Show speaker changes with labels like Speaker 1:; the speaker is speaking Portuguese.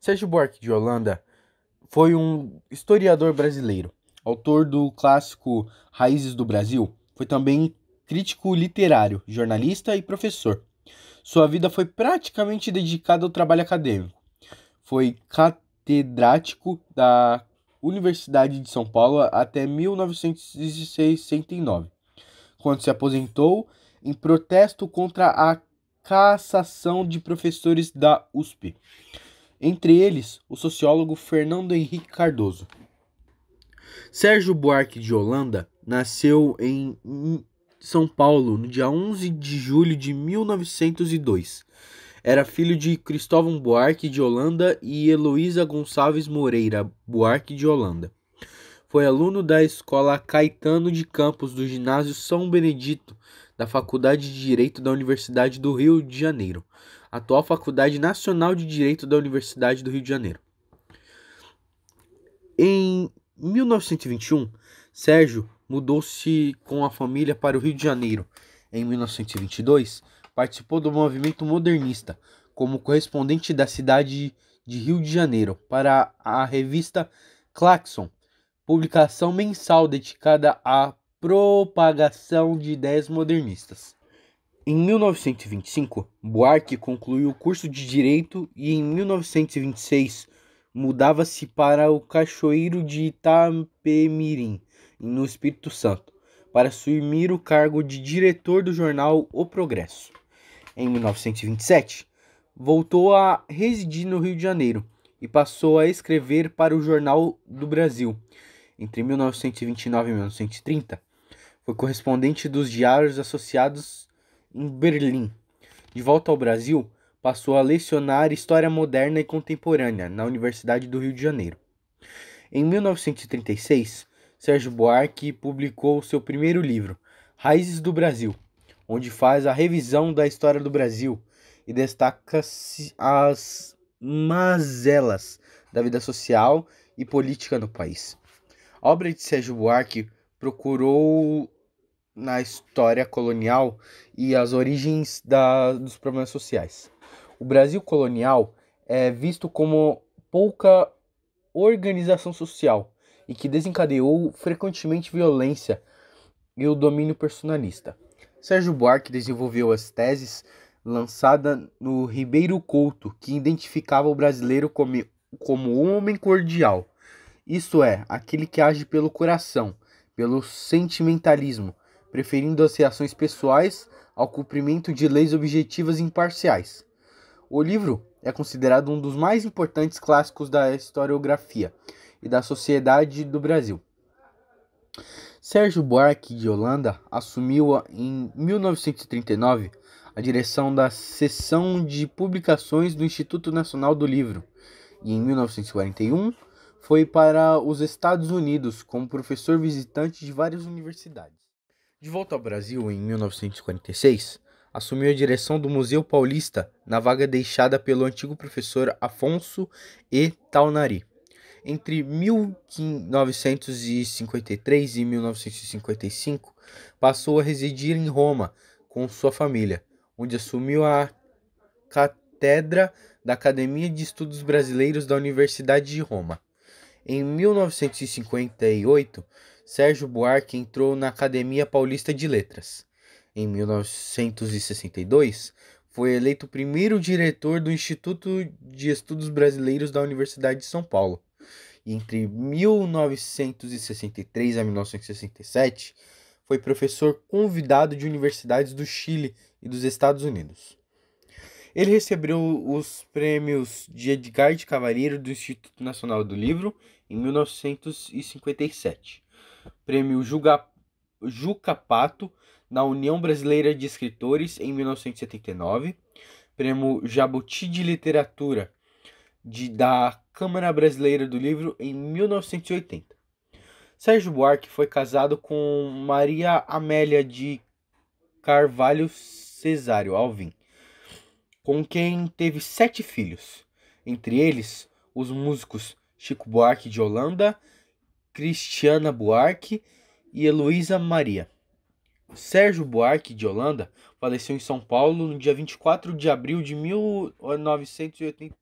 Speaker 1: Sérgio Buarque de Holanda foi um historiador brasileiro, autor do clássico Raízes do Brasil. Foi também crítico literário, jornalista e professor. Sua vida foi praticamente dedicada ao trabalho acadêmico. Foi catedrático da Universidade de São Paulo até 1969, quando se aposentou em protesto contra a cassação de professores da USP. Entre eles, o sociólogo Fernando Henrique Cardoso. Sérgio Buarque de Holanda nasceu em São Paulo no dia 11 de julho de 1902. Era filho de Cristóvão Buarque de Holanda e Heloísa Gonçalves Moreira Buarque de Holanda. Foi aluno da Escola Caetano de Campos do Ginásio São Benedito da Faculdade de Direito da Universidade do Rio de Janeiro, atual Faculdade Nacional de Direito da Universidade do Rio de Janeiro. Em 1921, Sérgio mudou-se com a família para o Rio de Janeiro. Em 1922, participou do movimento modernista como correspondente da cidade de Rio de Janeiro para a revista Claxon, publicação mensal dedicada à propagação de ideias modernistas. Em 1925, Buarque concluiu o curso de Direito e em 1926 mudava-se para o Cachoeiro de Itapemirim, no Espírito Santo, para assumir o cargo de diretor do jornal O Progresso. Em 1927, voltou a residir no Rio de Janeiro e passou a escrever para o Jornal do Brasil. Entre 1929 e 1930, foi correspondente dos diários associados em Berlim. De volta ao Brasil, passou a lecionar História Moderna e Contemporânea na Universidade do Rio de Janeiro. Em 1936, Sérgio Buarque publicou seu primeiro livro, Raízes do Brasil, onde faz a revisão da história do Brasil e destaca as mazelas da vida social e política no país. A obra de Sérgio Buarque procurou na história colonial e as origens da, dos problemas sociais. O Brasil colonial é visto como pouca organização social e que desencadeou frequentemente violência e o domínio personalista. Sérgio Buarque desenvolveu as teses lançadas no Ribeiro Couto, que identificava o brasileiro como, como um homem cordial, isto é, aquele que age pelo coração, pelo sentimentalismo, preferindo as reações pessoais ao cumprimento de leis objetivas e imparciais. O livro é considerado um dos mais importantes clássicos da historiografia e da sociedade do Brasil. Sérgio Buarque de Holanda assumiu em 1939 a direção da seção de publicações do Instituto Nacional do Livro e em 1941 foi para os Estados Unidos como professor visitante de várias universidades. De volta ao Brasil em 1946, assumiu a direção do Museu Paulista na vaga deixada pelo antigo professor Afonso E. Taunari. Entre 1953 e 1955, passou a residir em Roma com sua família, onde assumiu a cátedra da Academia de Estudos Brasileiros da Universidade de Roma. Em 1958, Sérgio Buarque entrou na Academia Paulista de Letras. Em 1962, foi eleito primeiro diretor do Instituto de Estudos Brasileiros da Universidade de São Paulo. E entre 1963 a 1967, foi professor convidado de universidades do Chile e dos Estados Unidos. Ele recebeu os prêmios de Edgar de Cavalheiro do Instituto Nacional do Livro em 1957 Prêmio Juga, Juca Pato na União Brasileira de Escritores em 1979, Prêmio Jabuti de Literatura de, da Câmara Brasileira do Livro em 1980. Sérgio Buarque foi casado com Maria Amélia de Carvalho Cesário Alvim, com quem teve sete filhos, entre eles os músicos Chico Buarque de Holanda Cristiana Buarque e Heloísa Maria. Sérgio Buarque de Holanda faleceu em São Paulo no dia 24 de abril de 1980.